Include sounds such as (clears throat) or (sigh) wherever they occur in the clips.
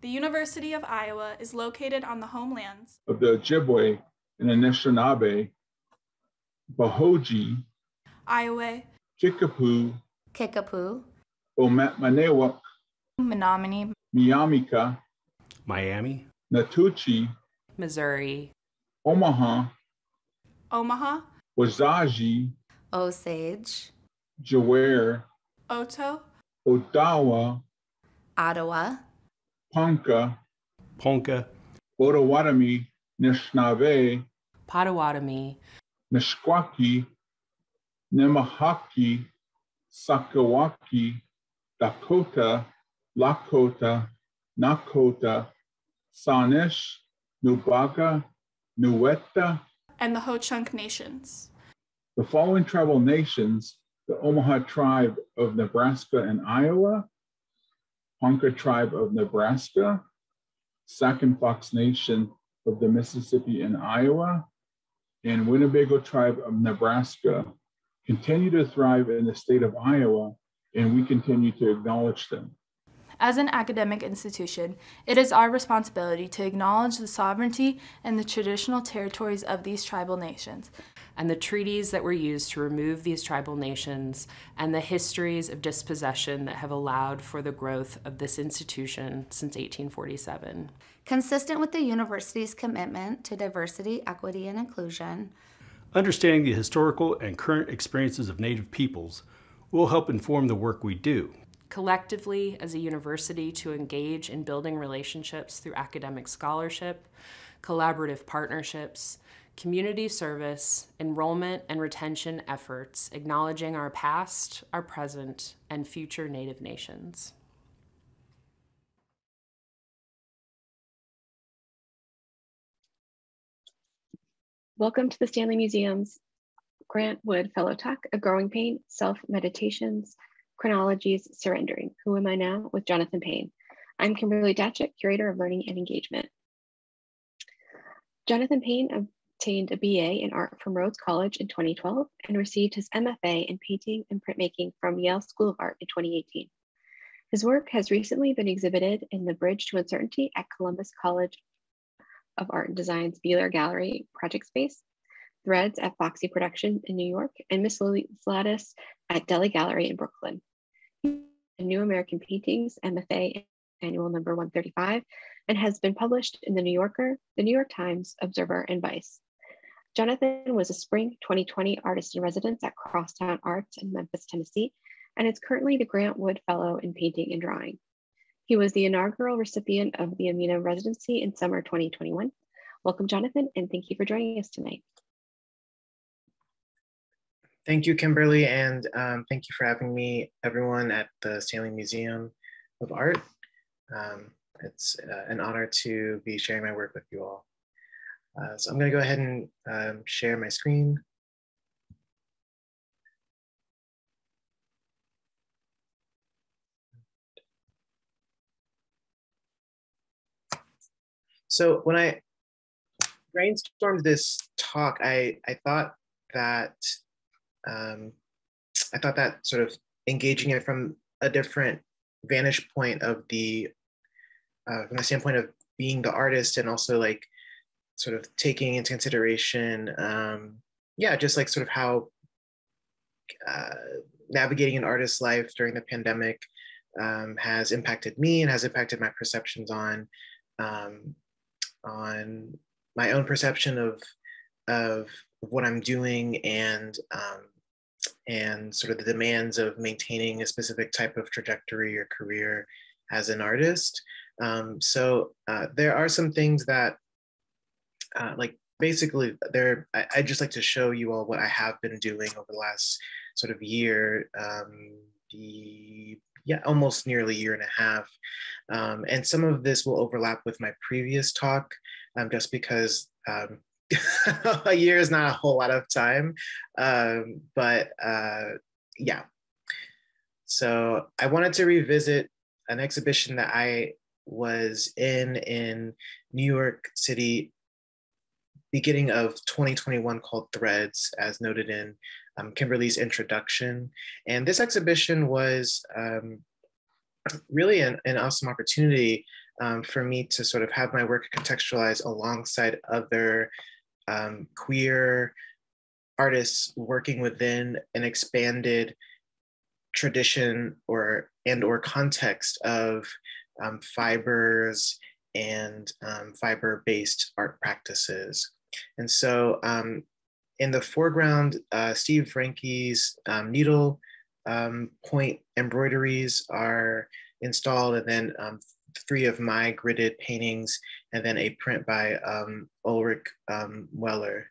The University of Iowa is located on the homelands of the Ojibwe and Anishinaabe, Bahoji, Iowa, Kickapoo, Kickapoo, Omatmanewak, Menominee, Miamika, Miami, Natuchi, Missouri, Omaha, Omaha, Wazaji, Osage, Jaware, Oto, Odawa, Ottawa, Ponca, Ponca, Potawatomi, Nishnave, Potawatomi, Meskwaki, Nemahaki, Sakawaki, Dakota, Lakota, Nakota, Sanish, Nubaga, Nueta. and the Ho Chunk Nations. The following tribal nations the Omaha tribe of Nebraska and Iowa, Ponca tribe of Nebraska, Sac and Fox Nation of the Mississippi and Iowa, and Winnebago tribe of Nebraska continue to thrive in the state of Iowa, and we continue to acknowledge them. As an academic institution, it is our responsibility to acknowledge the sovereignty and the traditional territories of these tribal nations. and the treaties that were used to remove these tribal nations, and the histories of dispossession that have allowed for the growth of this institution since 1847. consistent with the university's commitment to diversity, equity, and inclusion. Understanding the historical and current experiences of Native peoples will help inform the work we do. Collectively as a university to engage in building relationships through academic scholarship, collaborative partnerships, community service, enrollment, and retention efforts, acknowledging our past, our present, and future Native nations. Welcome to the Stanley Museum's Grant Wood Fellow Talk, A Growing Pain, Self Meditations, Chronologies, Surrendering. Who am I now? with Jonathan Payne. I'm Kimberly Datchuk, Curator of Learning and Engagement. Jonathan Payne obtained a BA in art from Rhodes College in 2012 and received his MFA in painting and printmaking from Yale School of Art in 2018. His work has recently been exhibited in the Bridge to Uncertainty at Columbus College of Art and Design's Beeler Gallery project space, Threads at Foxy Production in New York, and Miss Slattis at Deli Gallery in Brooklyn. New American Paintings, MFA annual number 135, and has been published in the New Yorker, the New York Times, Observer, and Vice. Jonathan was a spring 2020 artist in residence at Crosstown Arts in Memphis, Tennessee, and is currently the Grant Wood Fellow in Painting and Drawing. He was the inaugural recipient of the Aminah residency in summer 2021. Welcome, Jonathan, and thank you for joining us tonight. Thank you, Kimberly, and um, thank you for having me, everyone, at the Stanley Museum of Art. Um, it's uh, an honor to be sharing my work with you all. Uh, so I'm going to go ahead and um, share my screen. So when I brainstormed this talk, I, I thought that um, I thought that sort of engaging it from a different vantage point of the uh, from the standpoint of being the artist and also like sort of taking into consideration um, yeah just like sort of how uh, navigating an artist's life during the pandemic um, has impacted me and has impacted my perceptions on um, on my own perception of of what I'm doing and um, and sort of the demands of maintaining a specific type of trajectory or career as an artist. Um, so uh, there are some things that, uh, like basically, there. I, I just like to show you all what I have been doing over the last sort of year, um, the yeah, almost nearly year and a half, um, and some of this will overlap with my previous talk, um, just because um, (laughs) a year is not a whole lot of time. Um, but uh, yeah. So I wanted to revisit an exhibition that I was in in New York City beginning of 2021 called Threads, as noted in um, Kimberly's introduction. And this exhibition was um, really an, an awesome opportunity um, for me to sort of have my work contextualized alongside other um, queer artists working within an expanded tradition or and or context of um, fibers and um, fiber-based art practices. And so um, in the foreground, uh, Steve Franke's um, needle um, point embroideries are installed and then three of my gridded paintings and then a print by um, Ulrich um, Weller.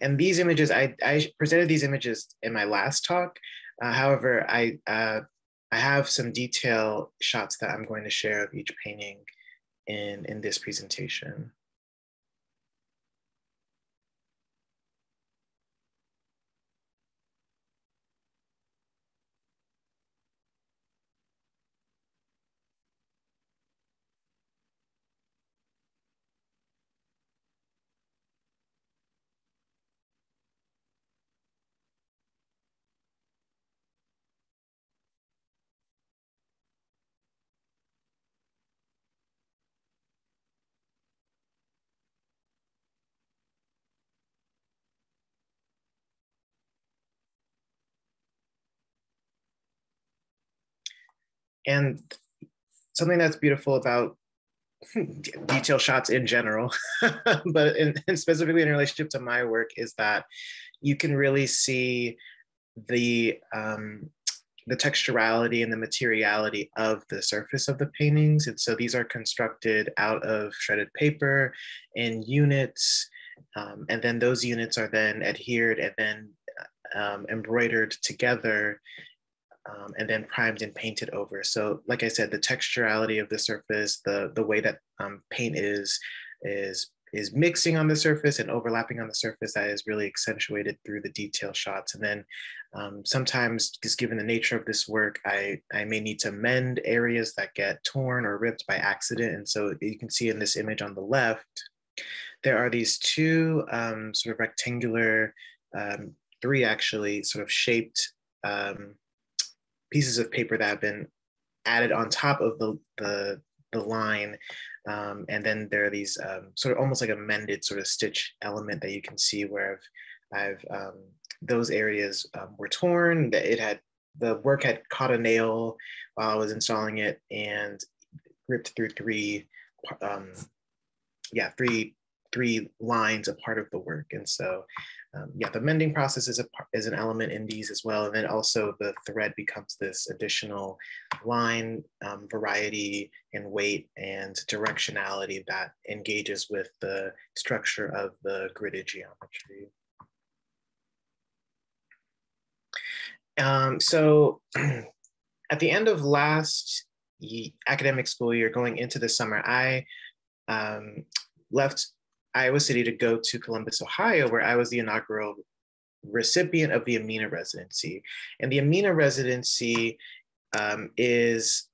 And these images, I, I presented these images in my last talk. Uh, however, I, uh, I have some detail shots that I'm going to share of each painting in, in this presentation. And something that's beautiful about detail shots in general, (laughs) but in, in specifically in relationship to my work is that you can really see the um, the texturality and the materiality of the surface of the paintings. And so these are constructed out of shredded paper in units. Um, and then those units are then adhered and then um, embroidered together um, and then primed and painted over. So like I said, the texturality of the surface, the, the way that um, paint is, is, is mixing on the surface and overlapping on the surface that is really accentuated through the detail shots. And then um, sometimes just given the nature of this work, I, I may need to mend areas that get torn or ripped by accident. And so you can see in this image on the left, there are these two um, sort of rectangular, um, three actually sort of shaped um, pieces of paper that have been added on top of the, the, the line. Um, and then there are these um, sort of almost like a mended sort of stitch element that you can see where I've, I've um, those areas um, were torn, that it had, the work had caught a nail while I was installing it and ripped through three, um, yeah, three, three lines a part of the work. And so um, yeah, the mending process is, a, is an element in these as well. And then also the thread becomes this additional line um, variety and weight and directionality that engages with the structure of the gridded geometry. Um, so (clears throat) at the end of last academic school year going into the summer, I um, left Iowa City to go to Columbus, Ohio, where I was the inaugural recipient of the Aminah residency. And the Aminah residency um, is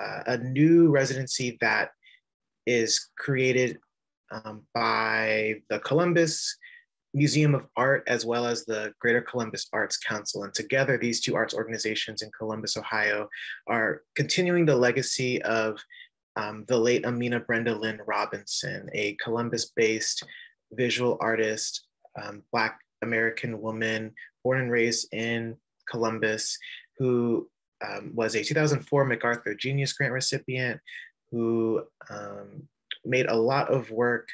uh, a new residency that is created um, by the Columbus Museum of Art as well as the Greater Columbus Arts Council. And together, these two arts organizations in Columbus, Ohio, are continuing the legacy of um, the late Aminah Brenda Lynn Robinson, a Columbus based visual artist, um, Black American woman, born and raised in Columbus, who um, was a 2004 MacArthur Genius Grant recipient, who um, made a lot of work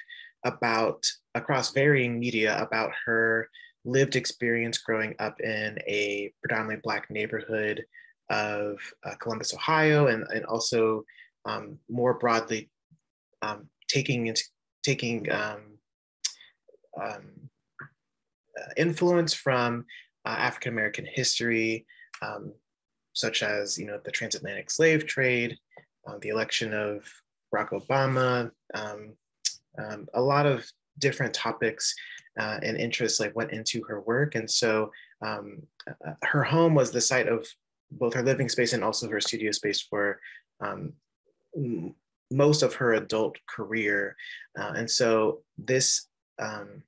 about, across varying media, about her lived experience growing up in a predominantly Black neighborhood of uh, Columbus, Ohio, and, and also um, more broadly um, taking into taking um, um uh, influence from uh, African American history, um, such as you know the transatlantic slave trade, uh, the election of Barack Obama, a lot of different topics uh, and interests like went into her work, and so uh, her home was the site of both her living space and also her studio space for um, most of her adult career. Uh, and so this, um,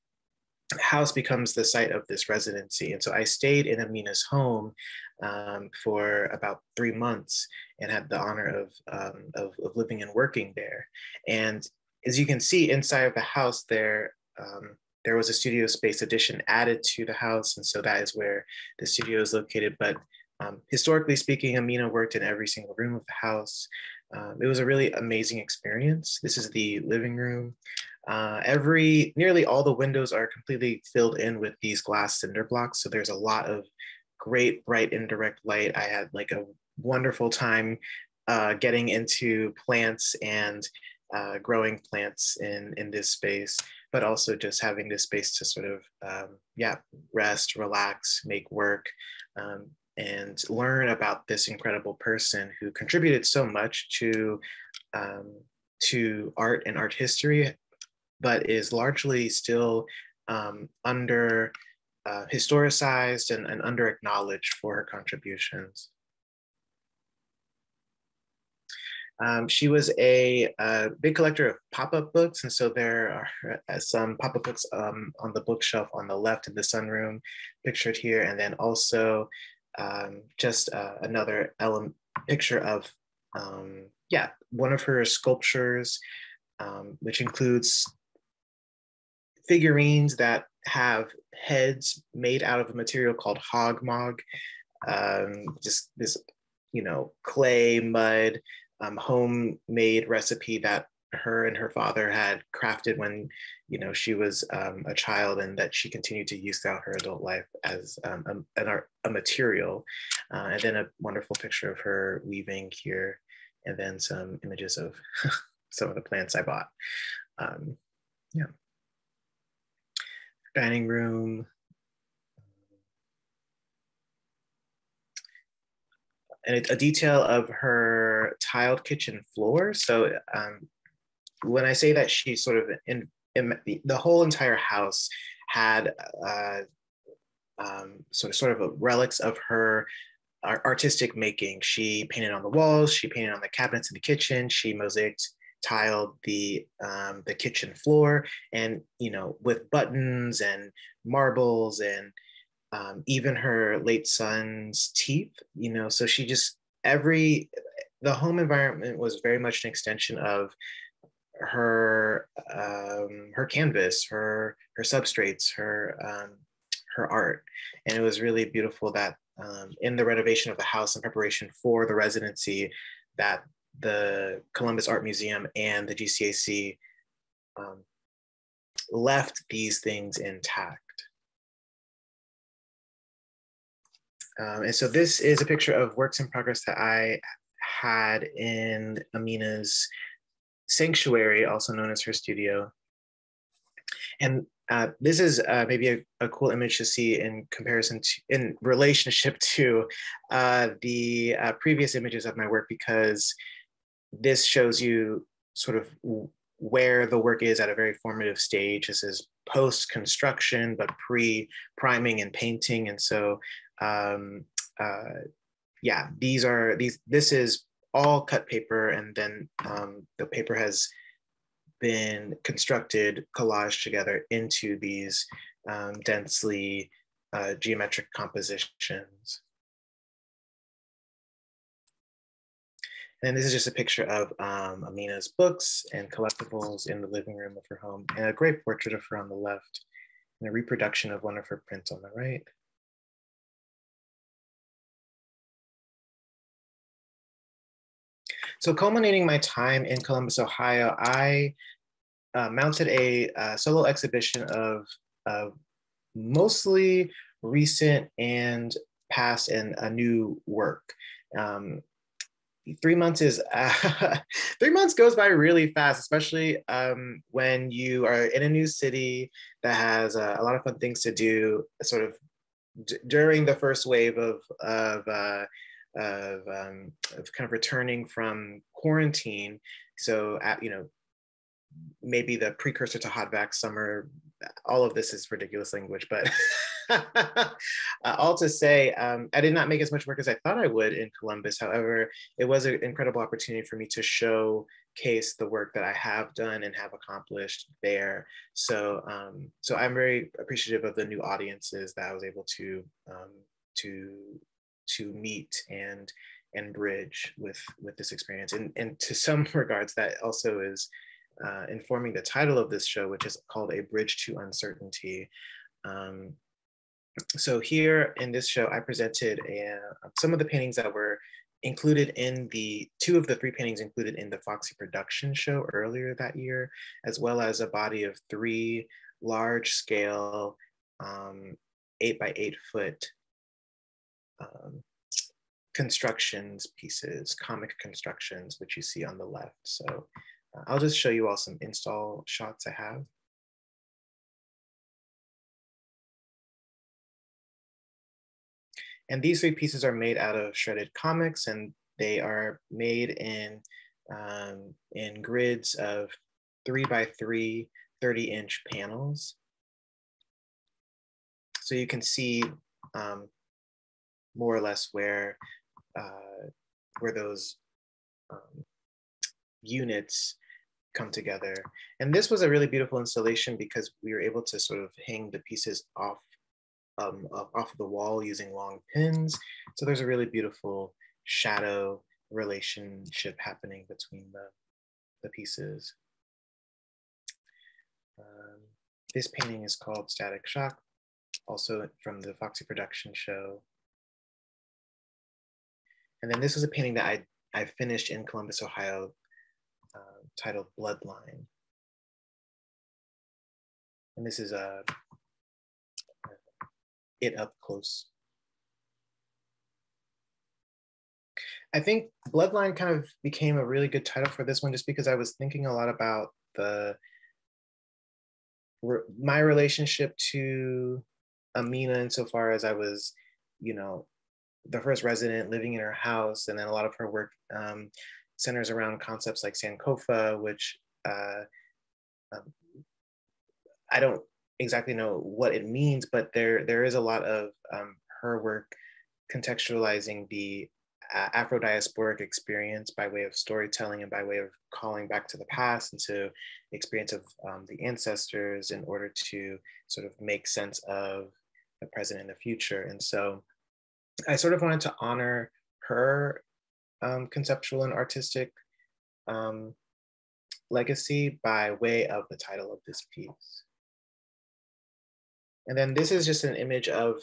house becomes the site of this residency. And so I stayed in Aminah's home um, for about three months and had the honor of, um, of, of, living and working there. And as you can see inside of the house there, um, there was a studio space addition added to the house. And so that is where the studio is located. But um, historically speaking, Aminah worked in every single room of the house. Um, it was a really amazing experience. This is the living room. Uh, every, nearly all the windows are completely filled in with these glass cinder blocks. So there's a lot of great bright indirect light. I had like a wonderful time uh, getting into plants and uh, growing plants in, in this space, but also just having this space to sort of, um, yeah, rest, relax, make work, um, and learn about this incredible person who contributed so much to, um, to art and art history, but is largely still um, under uh, historicized and, and under acknowledged for her contributions. Um, she was a, a, big collector of pop-up books, and so there are uh, some pop-up books um, on the bookshelf on the left in the sunroom, pictured here, and then also um, just uh, another element picture of, um, yeah, one of her sculptures, um, which includes figurines that have heads made out of a material called hogmawg, um, just this, you know, clay, mud, um, homemade recipe that her and her father had crafted when, you know, she was um, a child and that she continued to use throughout her adult life as um, a, an art, a material. Uh, and then a wonderful picture of her weaving here, and then some images of (laughs) some of the plants I bought. Um, yeah dining room. And a detail of her tiled kitchen floor. So um, when I say that she sort of in, in the whole entire house had uh, um, sort of sort of relics of her artistic making. She painted on the walls, she painted on the cabinets in the kitchen, she mosaiced tiled the um, the kitchen floor and you know with buttons and marbles and um, even her late son's teeth you know so she just every the home environment was very much an extension of her um, her canvas her her substrates her um, her art and it was really beautiful that um, in the renovation of the house in preparation for the residency that the Columbus Art Museum and the GCAC um, left these things intact. Um, and so this is a picture of works in progress that I had in Aminah's sanctuary, also known as her studio. And uh, this is uh, maybe a, a, cool image to see in comparison to, in relationship (laughs) to uh, the uh, previous images of my work because this shows you sort of where the work is at a very formative stage. This is post construction, but pre priming and painting. And so, um, uh, yeah, these are these. This is all cut paper, and then um, the paper has been constructed, collaged together into these um, densely uh, geometric compositions. And this is just a picture of um, Aminah's books and collectibles in the living room of her home, and a great portrait of her on the left, and a reproduction of one of her prints on the right. So culminating my time in Columbus, Ohio, I uh, mounted a uh, solo exhibition of, mostly recent and past and a new work. Um, three months is uh, (laughs) three months goes by really fast, especially um, when you are in a new city that has uh, a lot of fun things to do. Sort of d- during the first wave of of, uh, of, um, of kind of returning from quarantine. So at you know maybe the precursor to hot vac summer. All of this is ridiculous language, but (laughs) uh, all to say, um, I did not make as much work as I thought I would in Columbus. However, it was an incredible opportunity for me to showcase the work that I have done and have accomplished there. So, um, so I'm very appreciative of the new audiences that I was able to um, to to meet and and bridge with with this experience. And and to some (laughs) regards, that also is uh, informing the title of this show, which is called A Bridge to Uncertainty. Um, so here in this show, I presented a, uh, some of the paintings that were included in the, two of the three paintings included in the Foxy production show earlier that year, as well as a body of three large scale um, eight by eight foot um, constructions pieces, comic constructions, which you see on the left. So uh, I'll just show you all some install shots I have. And these three pieces are made out of shredded comics and they are made in, um, in grids of three by three 30 inch panels. So you can see um, more or less where, uh, where those um, units come together. And this was a really beautiful installation because we were able to sort of hang the pieces off um, off of the wall using long pins. So there's a really beautiful shadow relationship happening between the, the pieces. Um, this painting is called Static Shock, also from the Foxy production show. And then this was a painting that I, I finished in Columbus, Ohio, uh, titled Bloodline. And this is a it up close. I think Bloodline kind of became a really good title for this one just because I was thinking a lot about the my relationship to Aminah insofar as I was, you know, the first resident living in her house, and then a lot of her work um, centers around concepts like Sankofa, which uh, um, I don't exactly know what it means, but there there is a lot of um, her work contextualizing the uh, Afro diasporic experience by way of storytelling and by way of calling back to the past and to experience of um, the ancestors in order to sort of make sense of the present and the future. And so I sort of wanted to honor her um, conceptual and artistic um, legacy by way of the title of this piece. And then this is just an image of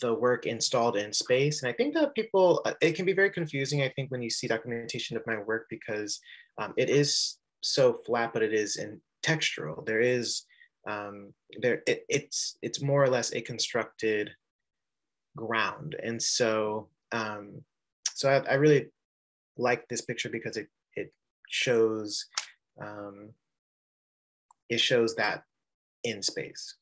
the work installed in space. And I think that people, uh, it can be very confusing, I think, when you see documentation of my work because um, it is so flat, but it is in textural. There is, um, there it, it's, it's more or less a constructed ground. And so, um, so I, I really like this picture because it, it shows, um, it shows that in space.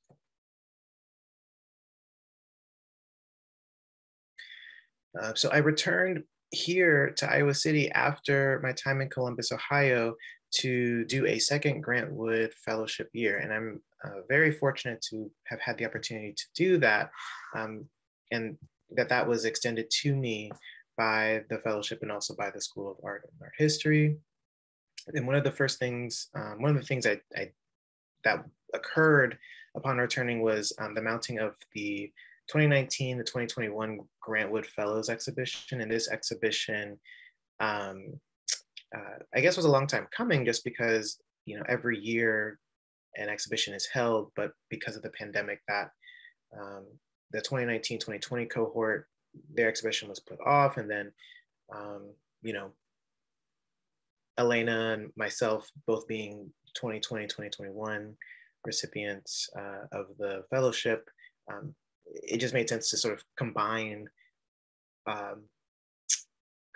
Uh, so I returned here to Iowa City after my time in Columbus, Ohio, to do a second Grant Wood Fellowship year. And I'm uh, very fortunate to have had the opportunity to do that. Um, and that that was extended to me by the fellowship and also by the School of Art and Art History. And one of the first things, um, one of the things I, I, that occurred upon returning was um, the mounting of the 2019 to 2021 Grant Wood Fellows exhibition. And this exhibition, um, uh, I guess was a long time coming just because, you know, every year an exhibition is held, but because of the pandemic that um, the 2019-2020 cohort, their exhibition was put off. And then, um, you know, Elena and myself both being 2020, 2021 recipients uh, of the fellowship, um, it just made sense to sort of combine um,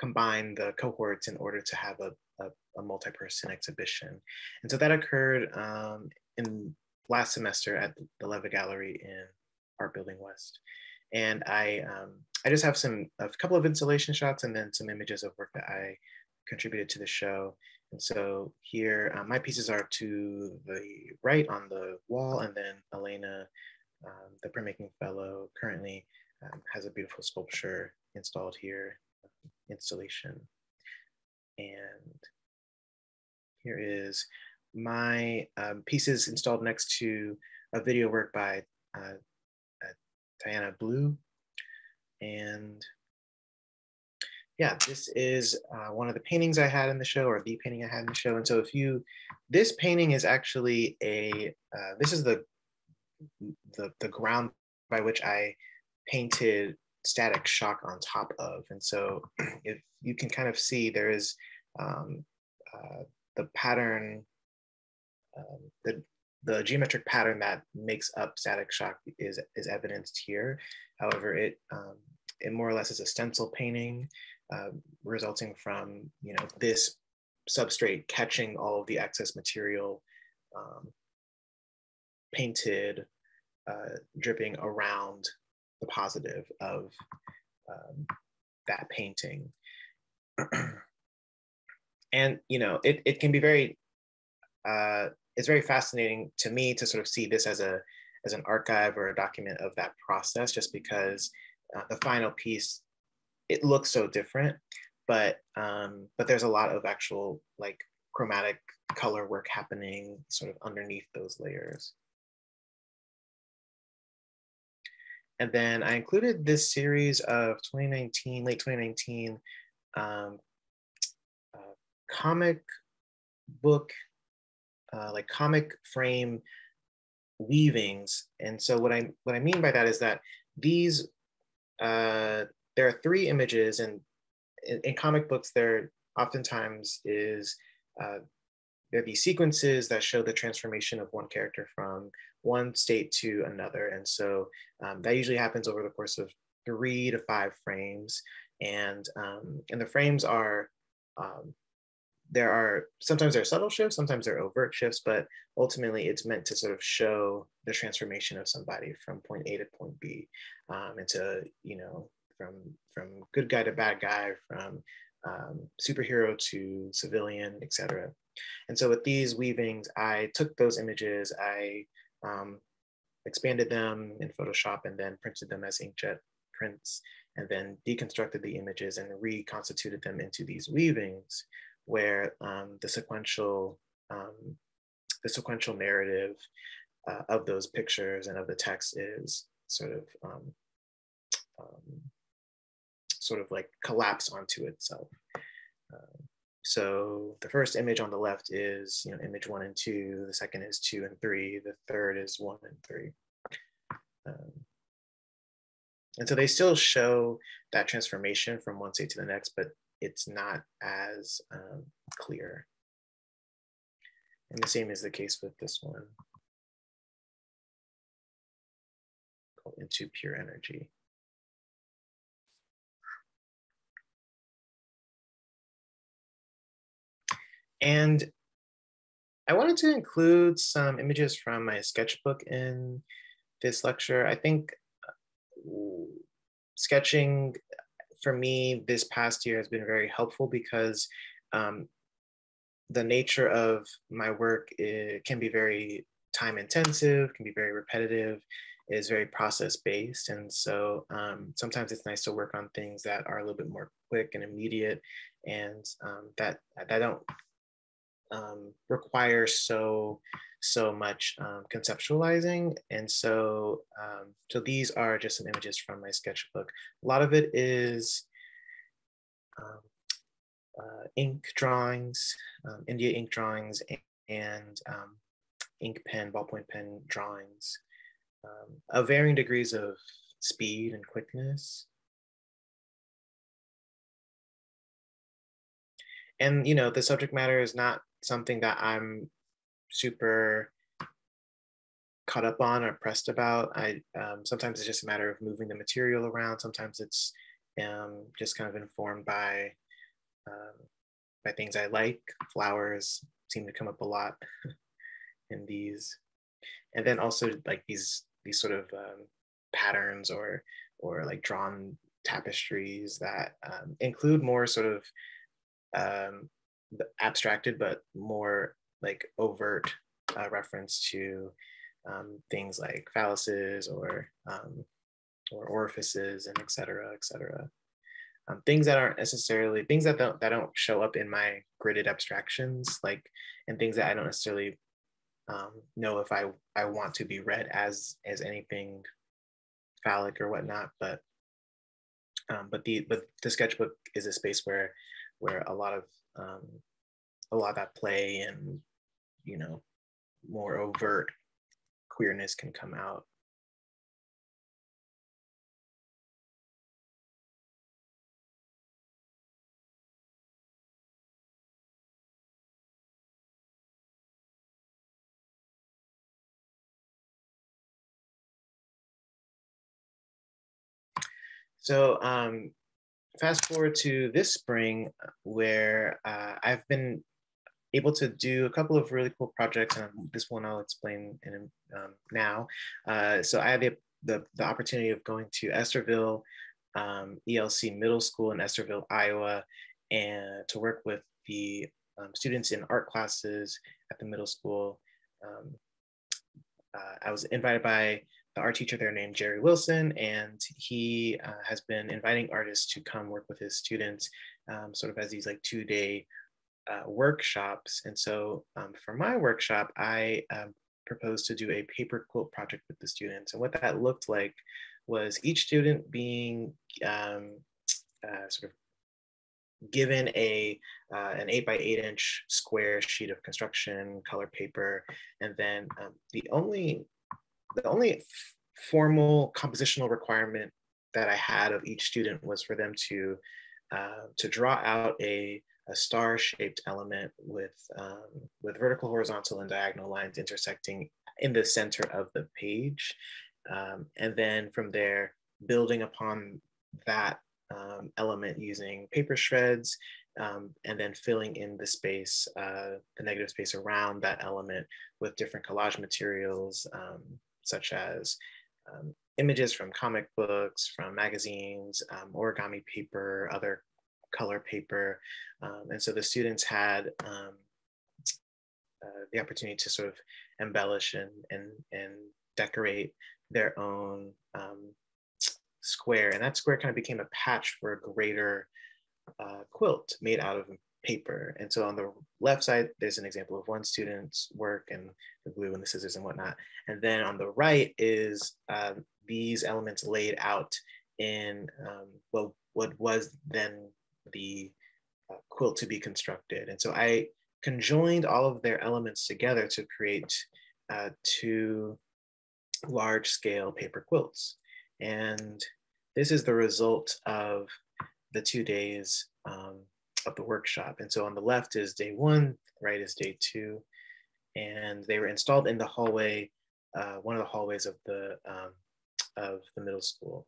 combine the cohorts in order to have a, a, a multi-person exhibition. And so that occurred um, in last semester at the Leva Gallery in Art Building West. And I, um, I just have some, a couple of installation shots and then some images of work that I contributed to the show. And so here, uh, my pieces are to the right on the wall and then Elena um, the printmaking fellow currently um, has a beautiful sculpture installed here, installation. And here is my um, pieces installed next to a video work by uh, Diana Blue. And yeah, this is uh, one of the paintings I had in the show, or the painting I had in the show. And so, if you, this painting is actually a, uh, this is the, the the ground by which I painted static shock on top of. And so, (clears throat) if you can kind of see, there is um, uh, the pattern, um, the the geometric pattern that makes up static shock is is evidenced here. However, it um, it more or less is a stencil painting uh, resulting from you know this substrate catching all of the excess material um, painted uh, dripping around the positive of um, that painting (clears throat) and you know it, it can be very uh, it's very fascinating to me to sort of see this as a as an archive or a document of that process just because uh, the final piece it looks so different, but um, but there's a lot of actual like chromatic color work happening sort of underneath those layers. And then I included this series of 2019, late 2019 um, uh, comic book, uh, like comic frame weavings. And so what I what I mean by that is that these uh, there are three images, and in, in comic books, there oftentimes is uh, there are these sequences that show the transformation of one character from one state to another, and so um, that usually happens over the course of three to five frames, and um, and the frames are um, there are sometimes there are subtle shifts, sometimes there are overt shifts, but ultimately it's meant to sort of show the transformation of somebody from point A to point B, um, and to you know from from good guy to bad guy, from um, superhero to civilian, etc. And so with these weavings, I took those images, I um, expanded them in Photoshop and then printed them as inkjet prints and then deconstructed the images and reconstituted them into these weavings where um, the sequential um, the sequential narrative uh, of those pictures and of the text is sort of um, um sort of like collapse onto itself. Um, so the first image on the left is you know image one and two. The second is two and three. The third is one and three. Um, and so they still show that transformation from one state to the next, but it's not as um, clear. And the same is the case with this one called Into Pure Energy. And I wanted to include some images from my sketchbook in this lecture. I think uh, sketching for me this past year has been very helpful because um, the nature of my work can be very time intensive, can be very repetitive, is very process based. And so um, sometimes it's nice to work on things that are a little bit more quick and immediate and um, that, that don't um, requires so so much um, conceptualizing. And so um, so these are just some images from my sketchbook. A lot of it is um, uh, ink drawings um, india ink drawings and um, ink pen ballpoint pen drawings of varying degrees of speed and quickness. And you know the subject matter is not something that I'm super caught up on or pressed about. I um, sometimes it's just a matter of moving the material around. Sometimes it's um, just kind of informed by um, by things I like. Flowers seem to come up a lot (laughs) in these, and then also like these these sort of um, patterns or or like drawn tapestries that um, include more sort of um, abstracted but more like overt uh, reference to um, things like phalluses or um, or orifices and et cetera, et cetera. Um, things that aren't necessarily things that don't that don't show up in my gridded abstractions, like and things that I don't necessarily um, know if I I want to be read as as anything phallic or whatnot, but um, but the but the sketchbook is a space where where a lot of um, a lot of that play and you know more overt queerness can come out. So um, fast forward to this spring where uh, I've been able to do a couple of really cool projects and this one I'll explain in um, now. Uh, so I had the, the, the, opportunity of going to Estherville um, ELC Middle School in Estherville, Iowa, and to work with the um, students in art classes at the middle school. Um, uh, I was invited by art teacher there named Jerry Wilson, and he uh, has been inviting artists to come work with his students, um, sort of as these like two day uh, workshops. And so um, for my workshop, I um, proposed to do a paper quilt project with the students. And what that looked like was each student being um, uh, sort of given a uh, an eight by eight inch square sheet of construction color paper, and then um, the only the only formal compositional requirement that I had of each student was for them to uh, to draw out a, a star-shaped element with um, with vertical, horizontal, and diagonal lines intersecting in the center of the page, um, and then from there building upon that um, element using paper shreds um, and then filling in the space, uh, the negative space around that element with different collage materials, um, such as um, images from comic books, from magazines, um, origami paper, other color paper. Um, and so the students had um, uh, the opportunity to sort of embellish and, and, and decorate their own um, square. And that square kind of became a patch for a greater uh, quilt made out of paper. And so on the left side, there's an example of one student's work and the glue and the scissors and whatnot. And then on the right is uh, these elements laid out in um, what, what was then the uh, quilt to be constructed. And so I conjoined all of their elements together to create uh, two large scale paper quilts. And this is the result of the two days um, of the workshop. And so on the left is day one, right is day two. And they were installed in the hallway, uh, one of the hallways of the, um, of the middle school.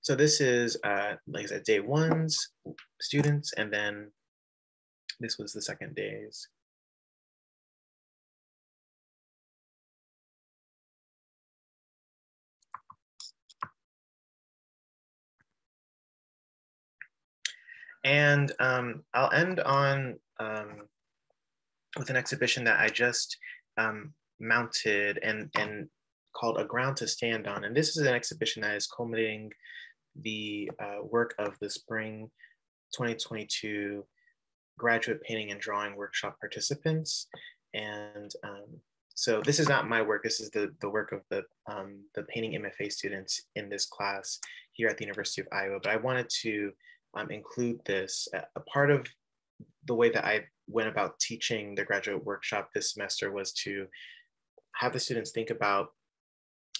So this is, uh, like I said, day one's students, and then this was the second day's. And um, I'll end on um, with an exhibition that I just um, mounted and, and called A Ground to Stand On. And this is an exhibition that is culminating the uh, work of the spring 2022 graduate painting and drawing workshop participants. And um, so this is not my work. This is the, the work of the, um, the painting MFA students in this class here at the University of Iowa. But I wanted to um, include this. A part of the way that I went about teaching the graduate workshop this semester was to have the students think about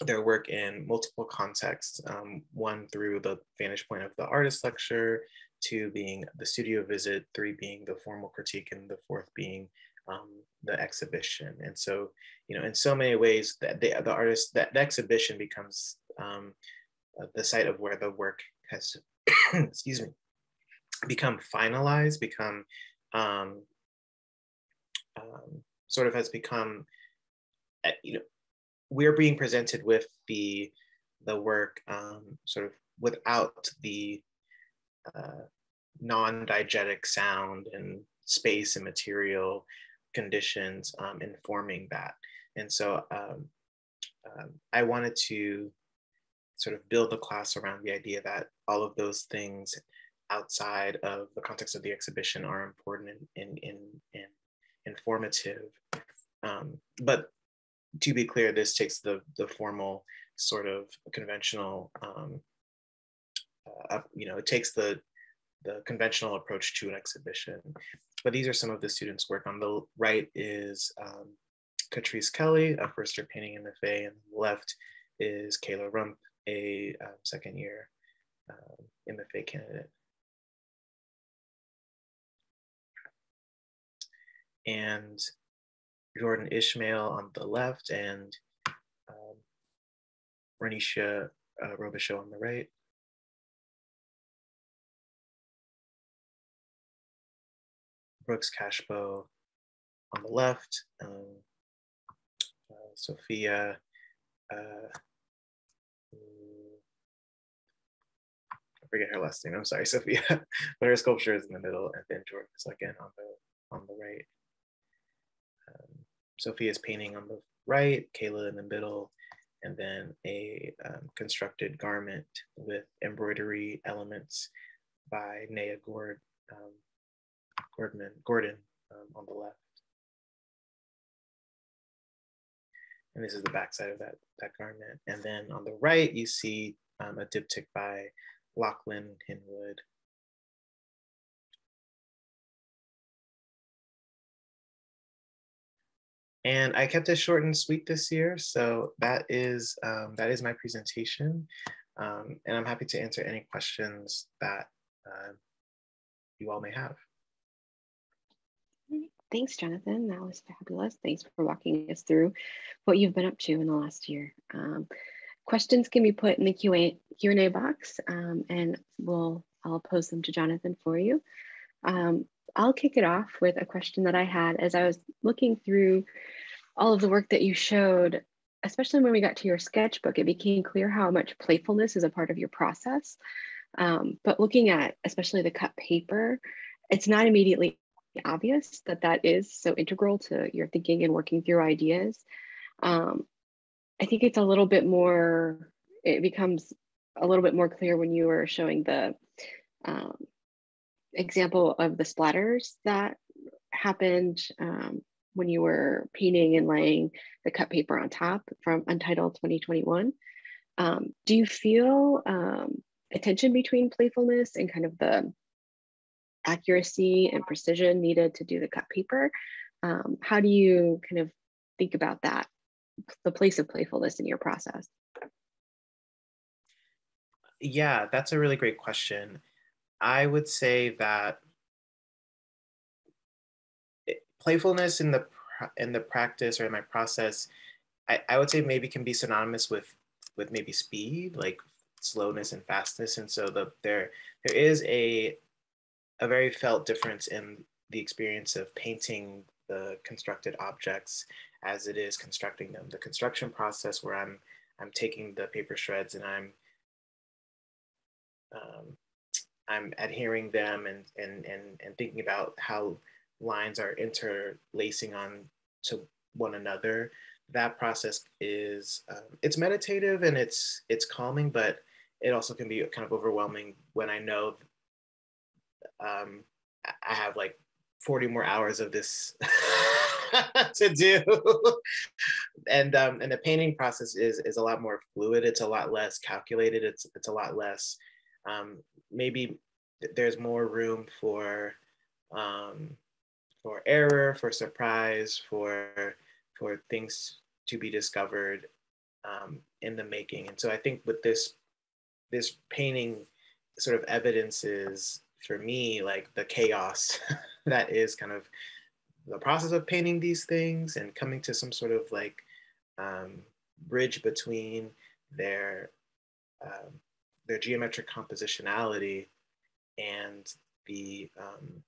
their work in multiple contexts, um, one through the vantage point of the artist lecture, two being the studio visit, three being the formal critique, and the fourth being um, the exhibition. And so, you know, in so many ways, that the, the artist, that the exhibition becomes um, the site of where the work has (coughs) excuse me, become finalized, become um, um, sort of has become, uh, you know, we're being presented with the the work um, sort of without the uh, non-diegetic sound and space and material conditions um, informing that. And so um, um, I wanted to sort of build the class around the idea that all of those things outside of the context of the exhibition are important and, informative. Um, but to be clear, this takes the, the formal sort of conventional, um, uh, you know, it takes the, the conventional approach to an exhibition. But these are some of the students' work. On the right is um, Catrice Kelly, a first year painting MFA, and the left is Kayla Rump, a um, second year um, MFA candidate. And Jordan Ishmael on the left and um, Renisha uh, Robichaud on the right. Brooks Cashbo on the left, um, uh, Sophia, uh, forget her last name. I'm sorry, (laughs) Sophia. but her sculpture is in the middle, and then George is again on the on the right. Um, Sophia's painting on the right, Kayla in the middle, and then a um, constructed garment with embroidery elements by Naya Gord, um, Gordon, Gordon um, on the left. And this is the backside of that, that garment. And then on the right, you see um, a diptych by Lachlan Hinwood. And I kept it short and sweet this year. So that is, um, that is my presentation. Um, and I'm happy to answer any questions that uh, you all may have. Thanks, Jonathan. That was fabulous. Thanks for walking us through what you've been up to in the last year. Um, questions can be put in the Q&A Q&A box um, and we'll, I'll pose them to Jonathan for you. Um, I'll kick it off with a question that I had as I was looking through all of the work that you showed, especially when we got to your sketchbook, it became clear how much playfulness is a part of your process. Um, but looking at especially the cut paper, it's not immediately obvious that that is so integral to your thinking and working through ideas. Um, I think it's a little bit more, it becomes a little bit more clear when you were showing the um, example of the splatters that happened um, when you were painting and laying the cut paper on top from Untitled 2021. Um, do you feel um, a tension between playfulness and kind of the accuracy and precision needed to do the cut paper. Um, how do you kind of think about that, the place of playfulness in your process? Yeah, that's a really great question. I would say that playfulness in the in the practice or in my process, I, I would say maybe can be synonymous with with maybe speed, like slowness and fastness. And so the there there is a a very felt difference in the experience of painting the constructed objects as it is constructing them. The construction process where I'm I'm taking the paper shreds and I'm um, I'm adhering them and, and and and thinking about how lines are interlacing on to one another. That process is um, it's meditative and it's it's calming, but it also can be kind of overwhelming when I know um, I have like 40 more hours of this (laughs) (laughs) to do. and um, and the painting process is is a lot more fluid. It's a lot less calculated. It's it's a lot less um, maybe there's more room for um, for error, for surprise, for for things to be discovered um, in the making. And so I think with this this painting sort of evidences for me like the chaos (laughs) that is kind of the process of painting these things and coming to some sort of like um, bridge between their um, their geometric compositionality and the um,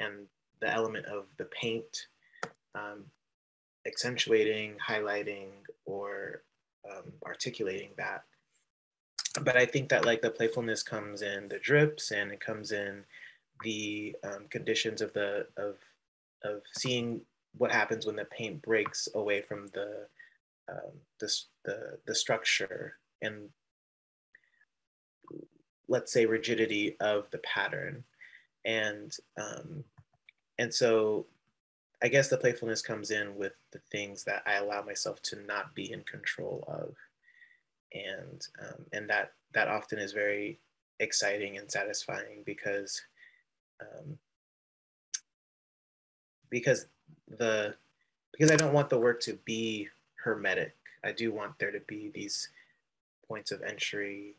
and the element of the paint um, accentuating, highlighting, or um, articulating that. but I think that like the playfulness comes in the drips and it comes in the um, conditions of the of of seeing what happens when the paint breaks away from the um, the, the structure and let's say rigidity of the pattern. And um, and so I guess the playfulness comes in with the things that I allow myself to not be in control of. And um, and that that often is very exciting and satisfying because um, because the because I don't want the work to be hermetic. I do want there to be these points of entry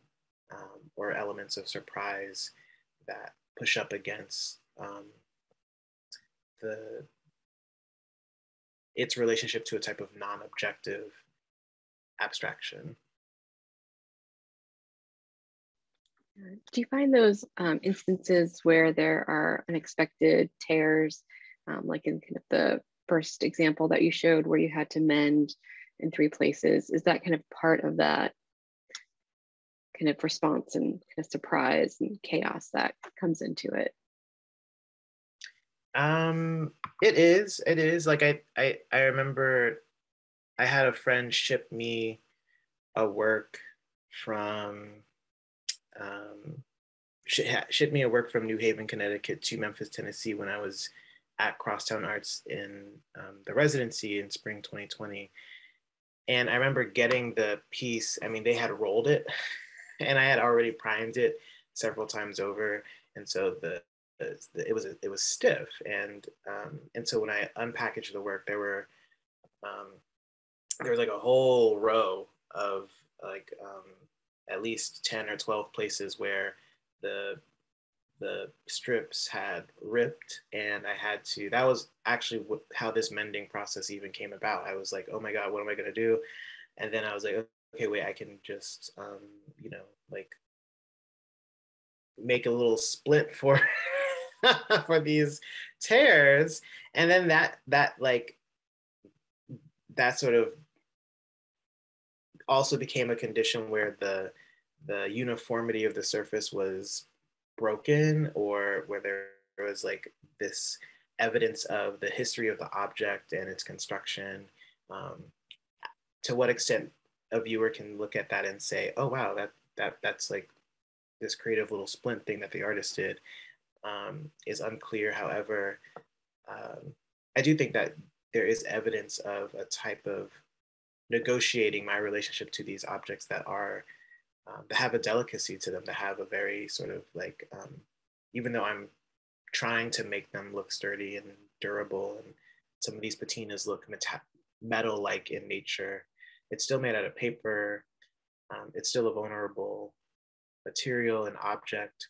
um, or elements of surprise that push up against um, the its relationship to a type of non-objective abstraction. Do you find those um, instances where there are unexpected tears, um, like in kind of the first example that you showed where you had to mend in three places, is that kind of part of that kind of response and kind of surprise and chaos that comes into it? Um, it is. It is. Like I, I, I remember, I had a friend ship me a work from um, shipped me a work from New Haven, Connecticut to Memphis, Tennessee when I was at Crosstown Arts in um, the residency in spring 2020. And I remember getting the piece, I mean, they had rolled it (laughs) and I had already primed it several times over. And so the, the it was it was stiff and um, and so when I unpackaged the work there were um, there was like a whole row of like um, at least 10 or 12 places where the the strips had ripped and I had to that was actually how this mending process even came about. I was like, "Oh my god, what am I going to do?" And then I was like, "Okay, wait, I can just um, you know, like make a little split for (laughs) for these tears." And then that that like that sort of also became a condition where the the uniformity of the surface was broken or where there was like this evidence of the history of the object and its construction um, to what extent a viewer can look at that and say oh wow that that that's like this creative little splint thing that the artist did um, is unclear. However um, i do think that there is evidence of a type of negotiating my relationship to these objects that are um, that have a delicacy to them that have a very sort of like um, even though i'm trying to make them look sturdy and durable and some of these patinas look metal like in nature it's still made out of paper. Um, it's still a vulnerable material and object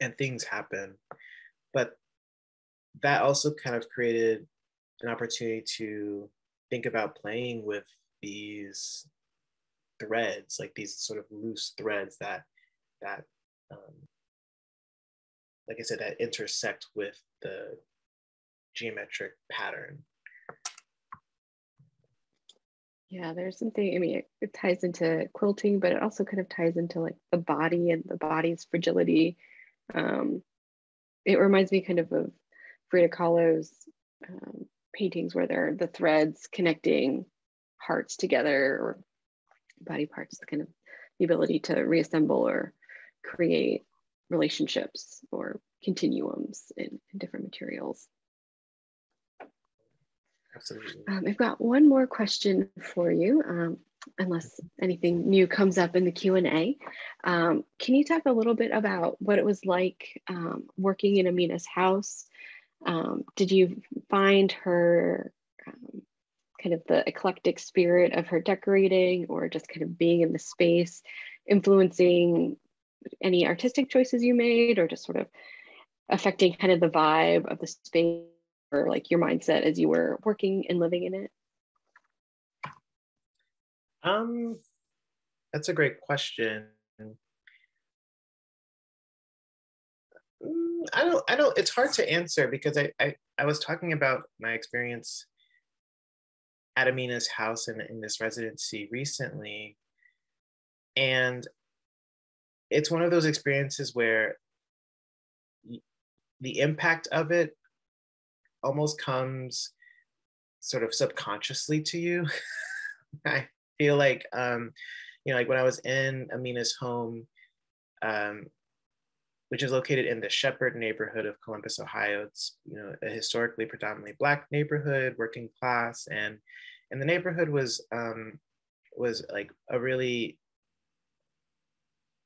and things happen. But that also kind of created an opportunity to think about playing with these threads, like these sort of loose threads that that um, like I said, that intersect with the geometric pattern. Yeah, there's something, I mean, it, it, ties into quilting, but it also kind of ties into like the body and the body's fragility. Um, it reminds me kind of of Frida Kahlo's um, paintings where there are the threads connecting hearts together or body parts, the kind of the ability to reassemble or create relationships or continuums in, in different materials. Absolutely. Um, I've got one more question for you, um, unless anything new comes up in the Q&A. Um, can you talk a little bit about what it was like um, working in Aminah's house? Um, did you find her um, kind of the eclectic spirit of her decorating or just kind of being in the space influencing any artistic choices you made or just sort of affecting kind of the vibe of the space or like your mindset as you were working and living in it? Um that's a great question. Mm, I don't I don't it's hard to answer because I, I I was talking about my experience at Aminah's house in, in this residency recently. And it's one of those experiences where the impact of it almost comes sort of subconsciously to you. (laughs) I feel like, um, you know, like when I was in Aminah's home, um, which is located in the Shepherd neighborhood of Columbus, Ohio. It's you know a historically predominantly black neighborhood, working class, and and the neighborhood was um, was like a really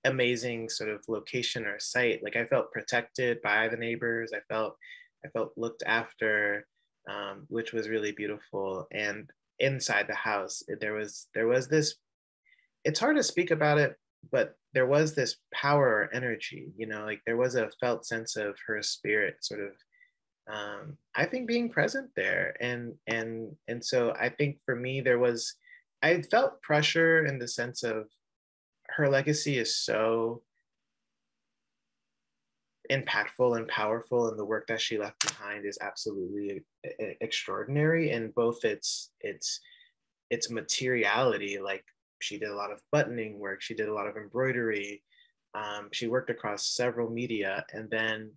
amazing sort of location or site. Like I felt protected by the neighbors. I felt I felt looked after, um, which was really beautiful. And inside the house, there was there was this. It's hard to speak about it, but there was this power or energy. You know, like there was a felt sense of her spirit, sort of. Um, I think being present there, and and and so I think for me there was, I felt pressure in the sense of her legacy is so impactful and powerful and the work that she left behind is absolutely extraordinary. In both its its its materiality like she did a lot of buttoning work she did a lot of embroidery um, she worked across several media and then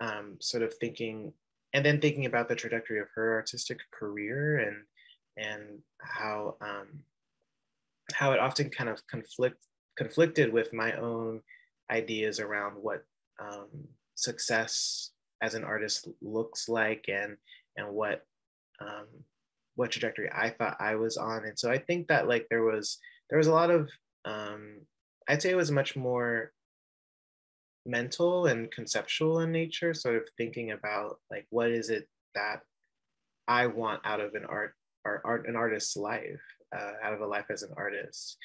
um, sort of thinking and then thinking about the trajectory of her artistic career and and how um, how it often kind of conflict conflicted with my own ideas around what um, success as an artist looks like and and what um, what trajectory I thought I was on. And so I think that like there was there was a lot of um, I'd say it was much more mental and conceptual in nature, sort of thinking about like what is it that I want out of an art or art an artist's life, uh, out of a life as an artist.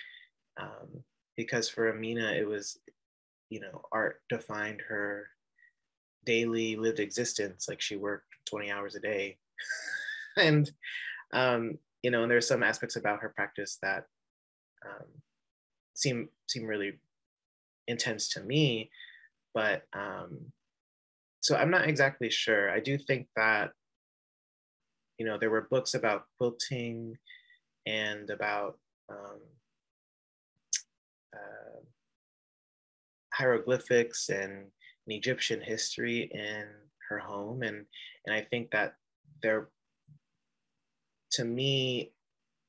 Um, because for Aminah, it was, you know, art defined her daily lived existence. Like she worked 20 hours a day. (laughs) and, um, you know, and there's some aspects about her practice that um, seem seem really intense to me. But um, so I'm not exactly sure. I do think that, you know, there were books about quilting and about um, uh, hieroglyphics and, and Egyptian history in her home. And, and I think that there, to me,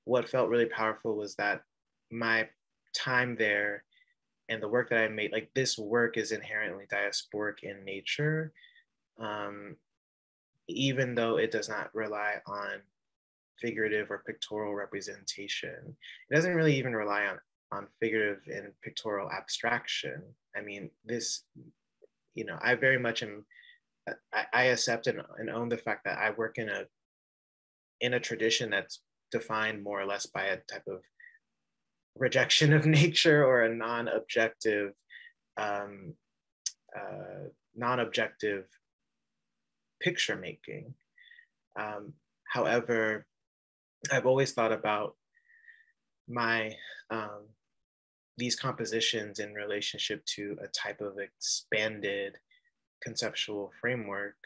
what felt really powerful was that my time there and the work that I made, like this work is inherently diasporic in nature, um, even though it does not rely on figurative or pictorial representation. It doesn't really even rely on on figurative and pictorial abstraction. I mean, this, you know, I very much am, I, I accept and, and own the fact that I work in a, in a tradition that's defined more or less by a type of rejection of (laughs) nature or a non-objective, um, uh, non-objective picture making. Um, however, I've always thought about my um, these compositions in relationship to a type of expanded conceptual framework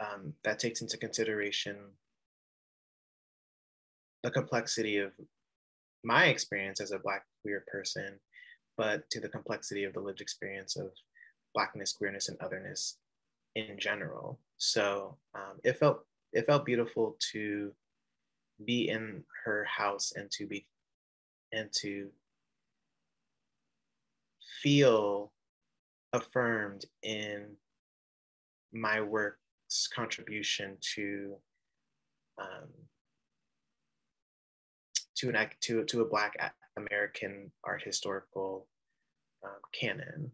um, that takes into consideration the complexity of my experience as a Black queer person, but to the complexity of the lived experience of Blackness, queerness, and otherness in general. So um, it felt it felt beautiful to be in her house and to be and to feel affirmed in my work's contribution to um, to an to to a Black American art historical um, canon.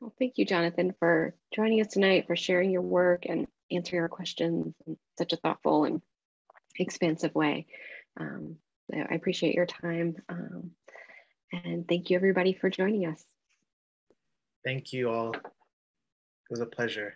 Well, thank you, Jonathan, for joining us tonight, for sharing your work and answering our questions in such a thoughtful and expansive way. Um, I appreciate your time. Um, and thank you everybody for joining us. Thank you all. It was a pleasure.